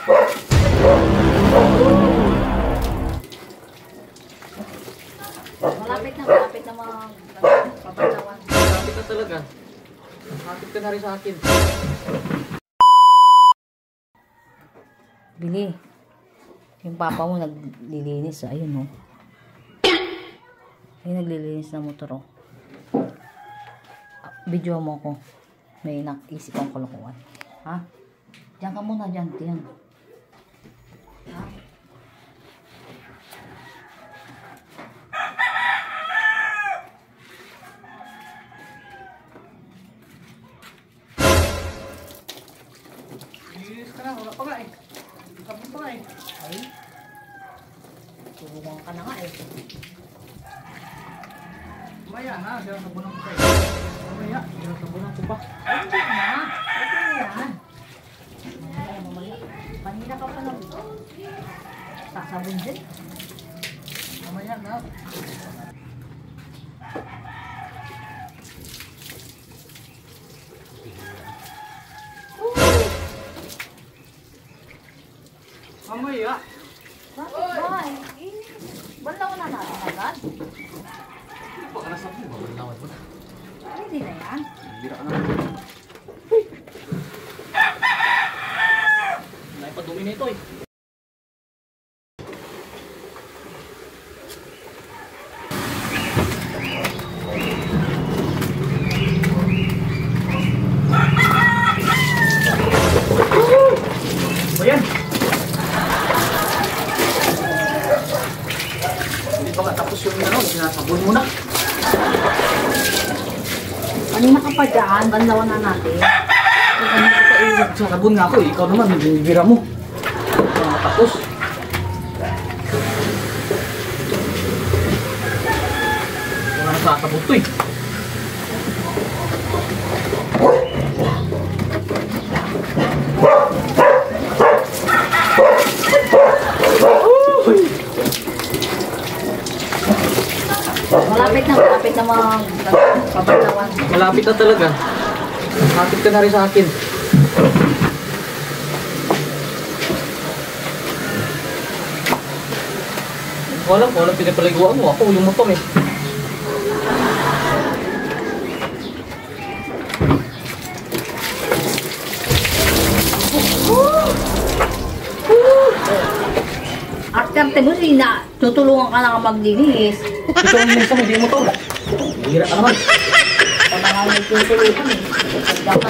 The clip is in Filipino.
Malapit na, malapit na mga papantawan. Malapit na talaga. Malapit ka na rin sa akin. Bili. Yung papa mo naglilinis. Ayun, oh. Ay, naglilinis ng motor, oh. Ah, Video mo ko. May naisip akong kalokohan. Ha? Diyan ka muna, diyan. Diyan. Ha? Lilis ka na, wala pa nga eh. Sabon pa nga eh. Ay. Tulungan ka na nga, eh. Mamaya na, sila sabunan ko sa'yo. Mamaya, sila sabunan ko pa. Ay, hindi na. Okay na yan. Mamaya, mamaya. Kanina ka pa lang. Sasabon din. Mamaya na. Mamaya. Bakit ba? Banlaw na natin agad. Baka nasa mo, mabalawan mo na. Hindi na yan. Bira ka naman. Naipadumi na ito eh. O yan. Hindi pa nga tapos yung ano, sinasabon mo na. Kanina ka pa dyan, banlawan na natin. Sarabon nga ako eh. Ikaw naman, binibira mo. Nga tapos. Ikaw nga nasasabot to eh. Malapit na, malapit na mga pabanlawan. Malapit na talaga. Malapit ka na rin sa akin. Wala ko, wala pinapaliguan mo. Ako yung motor eh. After mo sina, tutulungan ka na maglinis. Ito ang minsan, hindi motor. Hira ka naman. Pag nga may tutulungan eh. Ka-